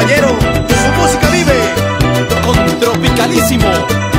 caballero, su música vive con Tropicalísimo.